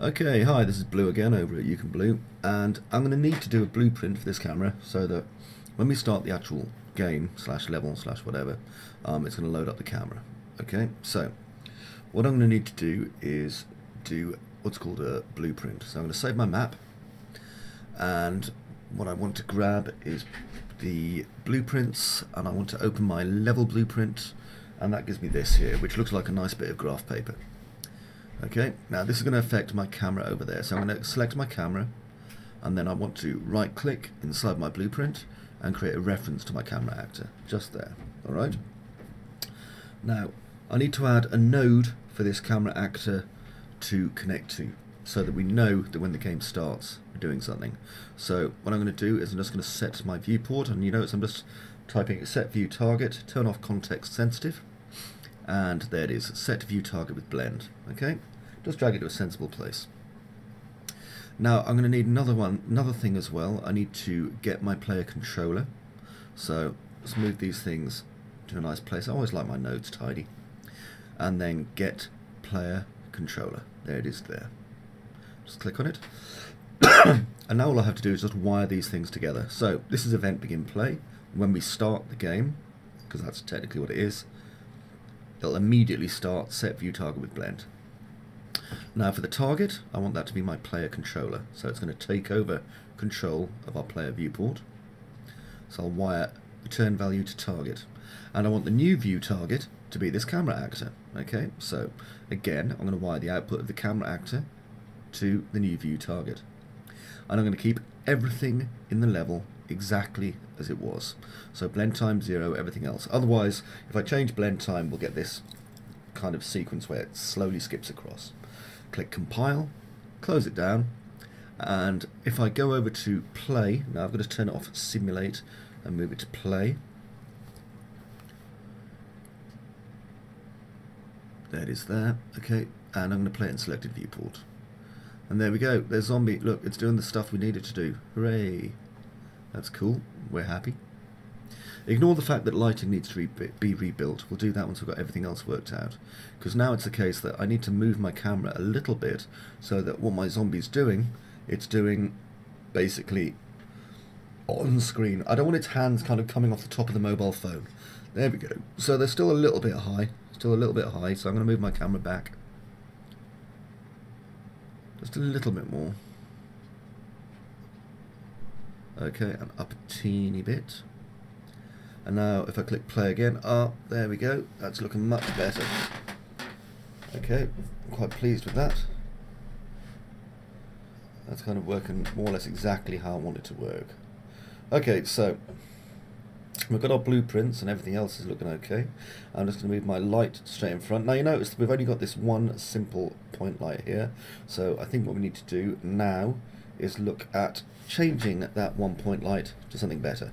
Okay, hi, this is Blue again over at You Can Blue, and I'm going to need to do a blueprint for this camera so that when we start the actual game, slash level, slash whatever, um, it's going to load up the camera. Okay, so what I'm going to need to do is do what's called a blueprint. So I'm going to save my map, and what I want to grab is the blueprints, and I want to open my level blueprint, and that gives me this here, which looks like a nice bit of graph paper. Okay, now this is going to affect my camera over there. So I'm going to select my camera and then I want to right click inside my blueprint and create a reference to my camera actor just there. Alright. Now I need to add a node for this camera actor to connect to so that we know that when the game starts we're doing something. So what I'm going to do is I'm just going to set my viewport and you notice I'm just typing set view target, turn off context sensitive and there it is, set view target with blend. Okay, just drag it to a sensible place. Now I'm going to need another one, another thing as well. I need to get my player controller. So let's move these things to a nice place. I always like my nodes tidy. And then get player controller. There it is there. Just click on it. and now all I have to do is just wire these things together. So this is event begin play. When we start the game, because that's technically what it is, it'll immediately start set view target with blend. Now for the target, I want that to be my player controller. So it's going to take over control of our player viewport. So I'll wire return value to target. And I want the new view target to be this camera actor. Okay, so again, I'm going to wire the output of the camera actor to the new view target. And I'm going to keep everything in the level exactly as it was. So blend time zero, everything else. Otherwise, if I change blend time, we'll get this kind of sequence where it slowly skips across. Click compile, close it down, and if I go over to play, now I've got to turn it off simulate and move it to play. There it is there, okay, and I'm going to play it in selected viewport. And there we go, there's zombie, look, it's doing the stuff we needed to do, hooray! That's cool. We're happy. Ignore the fact that lighting needs to re be rebuilt. We'll do that once we've got everything else worked out. Because now it's the case that I need to move my camera a little bit so that what my zombie's doing, it's doing basically on screen. I don't want its hands kind of coming off the top of the mobile phone. There we go. So they're still a little bit high. Still a little bit high, so I'm going to move my camera back. Just a little bit more. Okay, and up a teeny bit. And now if I click play again, ah, there we go. That's looking much better. Okay, I'm quite pleased with that. That's kind of working more or less exactly how I want it to work. Okay, so we've got our blueprints and everything else is looking okay. I'm just going to move my light straight in front. Now you notice we've only got this one simple point light here. So I think what we need to do now is look at changing that one point light to something better.